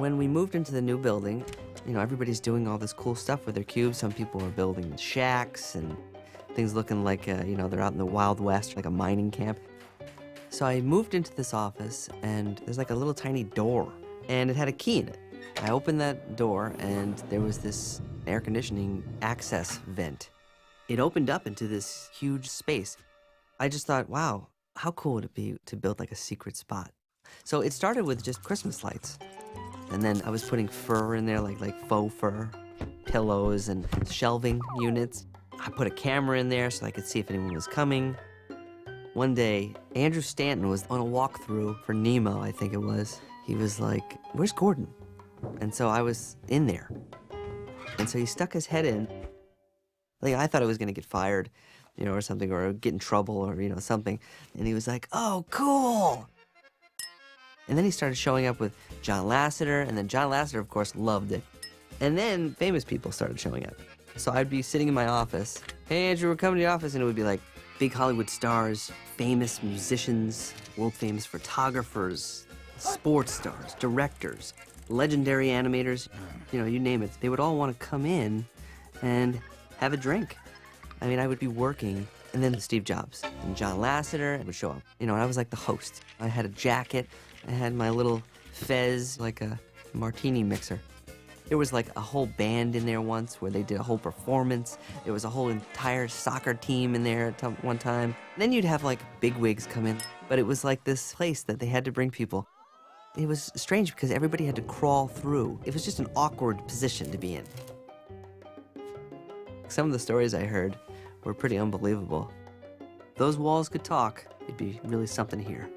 When we moved into the new building, you know, everybody's doing all this cool stuff with their cubes. Some people are building shacks and things looking like, uh, you know, they're out in the Wild West, like a mining camp. So I moved into this office, and there's like a little tiny door, and it had a key in it. I opened that door, and there was this air conditioning access vent. It opened up into this huge space. I just thought, wow, how cool would it be to build like a secret spot? So it started with just Christmas lights. And then I was putting fur in there, like like faux fur, pillows and shelving units. I put a camera in there so I could see if anyone was coming. One day, Andrew Stanton was on a walkthrough for Nemo, I think it was. He was like, Where's Gordon? And so I was in there. And so he stuck his head in. Like I thought I was gonna get fired, you know, or something, or get in trouble, or you know, something. And he was like, "Oh, cool." And then he started showing up with John Lasseter, and then John Lasseter, of course, loved it. And then famous people started showing up. So I'd be sitting in my office. Hey, Andrew, we're coming to the office, and it would be like big Hollywood stars, famous musicians, world famous photographers, sports stars, directors, legendary animators, you know, you name it. They would all want to come in and have a drink. I mean, I would be working, and then Steve Jobs and John Lasseter would show up. You know, and I was like the host. I had a jacket, I had my little fez, like a martini mixer. There was like a whole band in there once where they did a whole performance. There was a whole entire soccer team in there at one time. Then you'd have like big wigs come in, but it was like this place that they had to bring people. It was strange because everybody had to crawl through. It was just an awkward position to be in. Some of the stories I heard were pretty unbelievable. those walls could talk, it'd be really something here.